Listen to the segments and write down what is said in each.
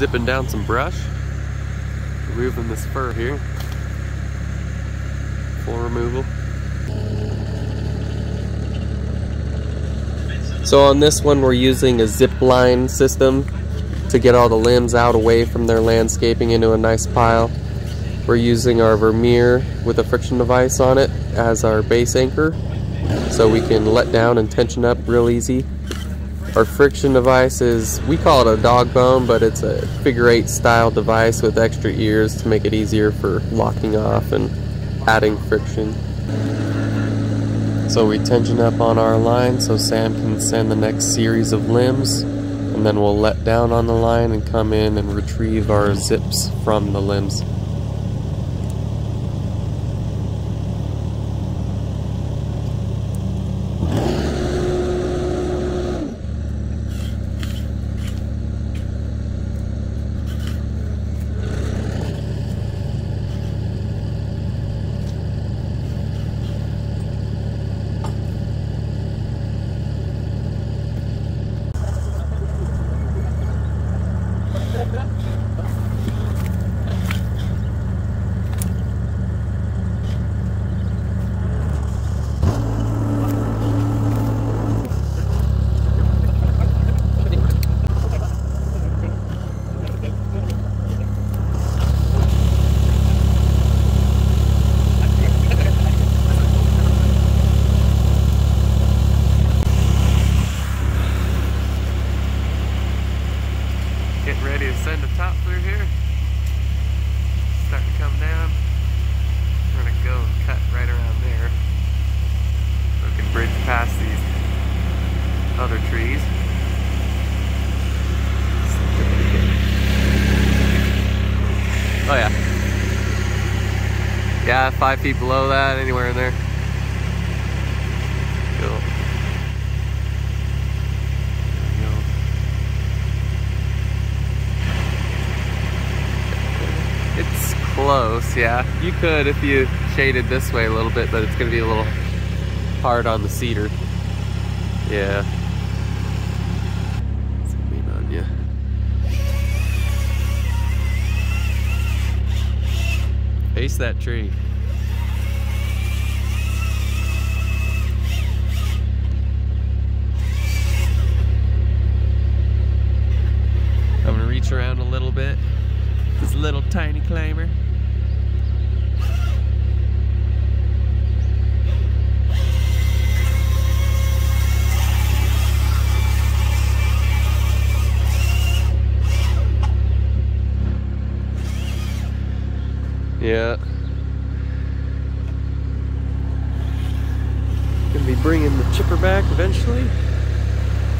zipping down some brush, removing this fir here. Full removal. So on this one we're using a zip line system to get all the limbs out away from their landscaping into a nice pile. We're using our Vermeer with a friction device on it as our base anchor so we can let down and tension up real easy. Our friction device is, we call it a dog bone, but it's a figure eight style device with extra ears to make it easier for locking off and adding friction. So we tension up on our line so Sam can send the next series of limbs and then we'll let down on the line and come in and retrieve our zips from the limbs. Getting ready to send the top through here. Starting to come down. We're gonna go and cut right around there. So we can bridge past these other trees. Oh yeah. Five feet below that, anywhere in there. Cool. It's close, yeah. You could if you shaded this way a little bit, but it's gonna be a little hard on the cedar. Yeah. In on you. Face that tree. Around a little bit. This little tiny climber. Yeah. Gonna be bringing the chipper back eventually.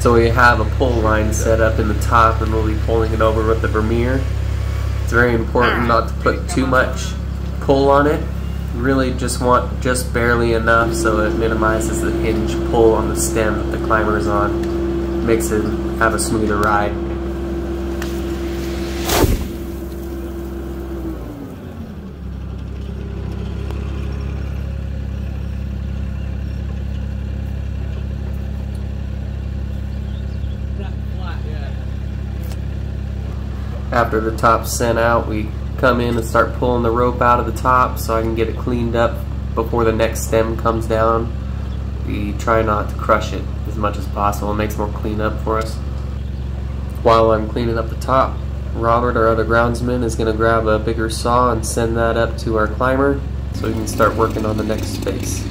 So we have a pull line set up in the top and we'll be pulling it over with the Vermeer. It's very important not to put too much pull on it. You really just want just barely enough so it minimizes the hinge pull on the stem that the climber is on. Makes it have a smoother ride. After the top's sent out, we come in and start pulling the rope out of the top so I can get it cleaned up before the next stem comes down. We try not to crush it as much as possible. It makes more cleanup for us. While I'm cleaning up the top, Robert, our other groundsman, is going to grab a bigger saw and send that up to our climber so we can start working on the next space.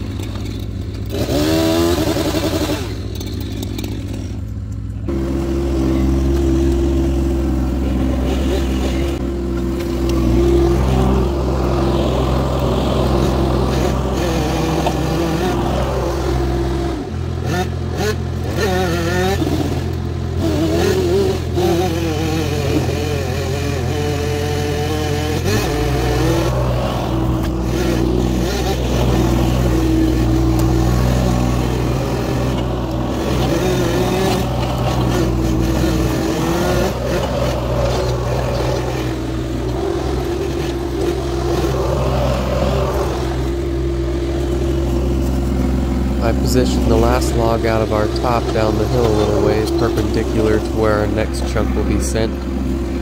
I positioned the last log out of our top down the hill a little ways perpendicular to where our next chunk will be sent.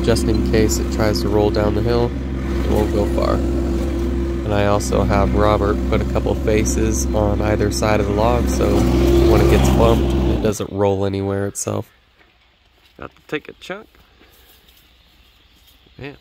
just in case it tries to roll down the hill, it won't go far. And I also have Robert put a couple faces on either side of the log so when it gets bumped, it doesn't roll anywhere itself. Got to take a chunk. Man.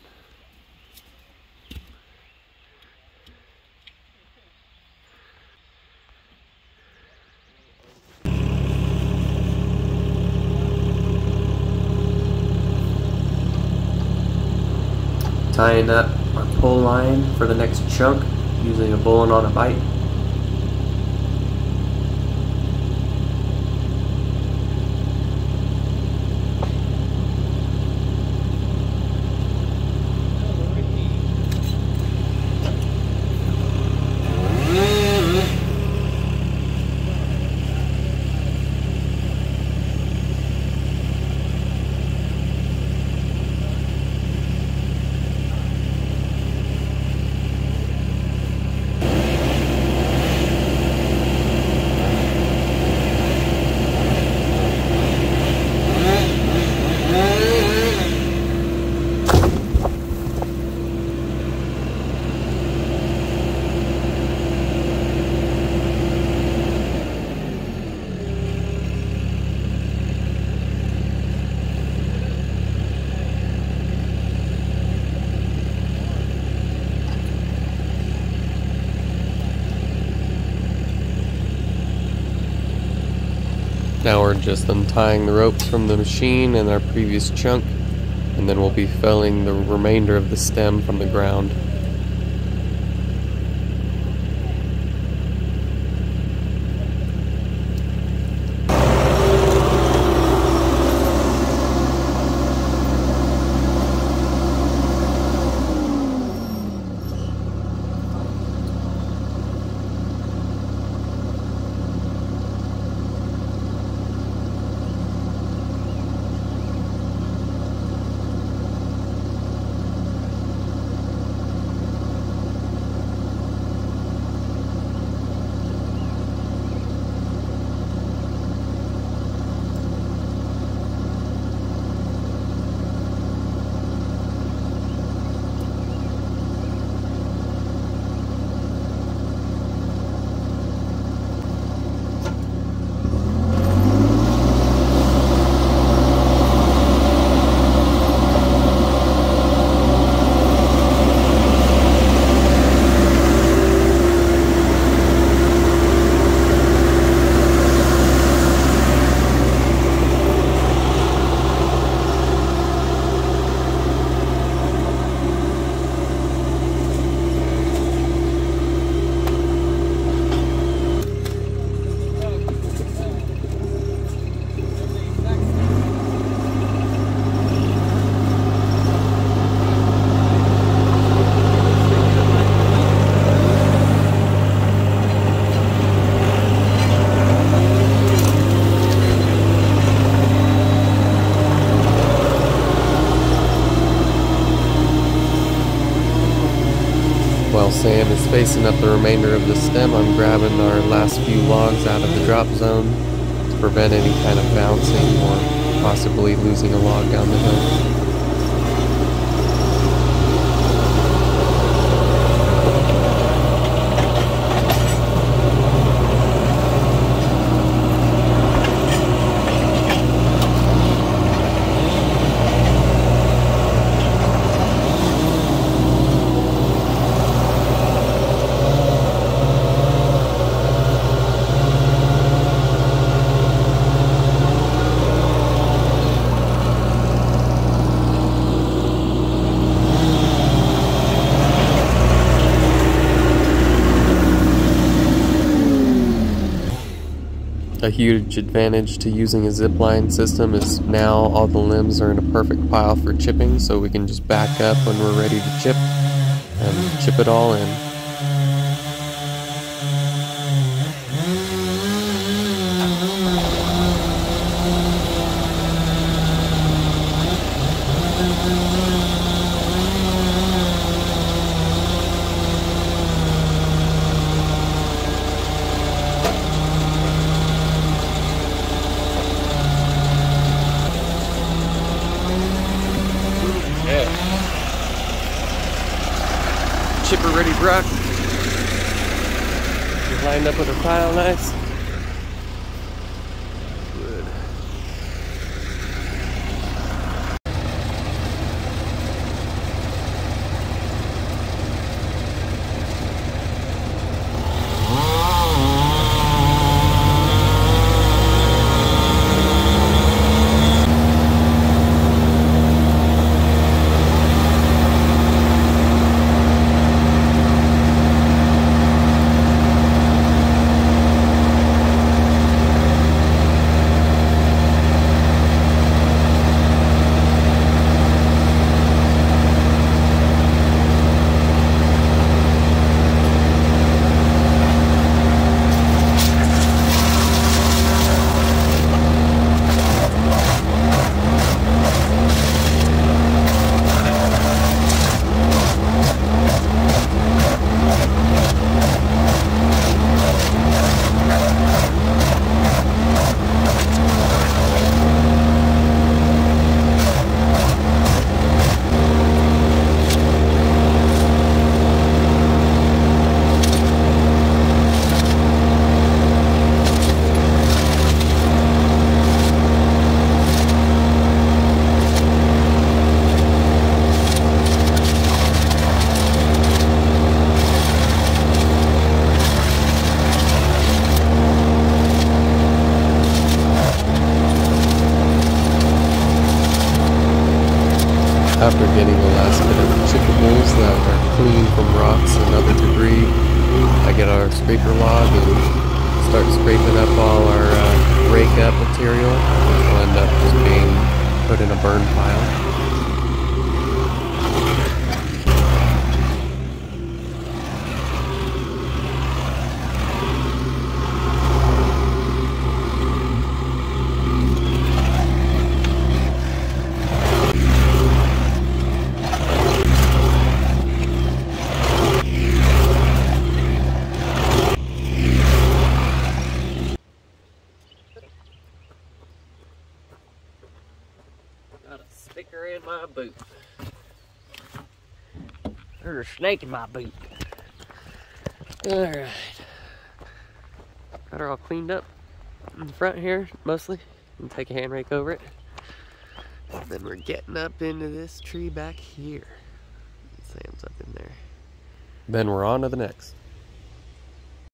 Tying up our pull line for the next chunk using a bowline on a bite. Now we're just untying the ropes from the machine and our previous chunk, and then we'll be felling the remainder of the stem from the ground. Sam is spacing up the remainder of the stem, I'm grabbing our last few logs out of the drop zone to prevent any kind of bouncing or possibly losing a log down the hill. A huge advantage to using a zipline system is now all the limbs are in a perfect pile for chipping, so we can just back up when we're ready to chip and chip it all in. Chipper ready brush. Lined up with her pile nice. After getting the last bit of chippables that are clean from rocks and other debris, I get our scraper log and start scraping up all our uh, rake up material, which will end up just being put in a burn pile. Got a sticker in my boot. There's a snake in my boot. Alright. Got her all cleaned up in the front here, mostly. And take a hand rake over it. And then we're getting up into this tree back here. Sam's up in there. Then we're on to the next.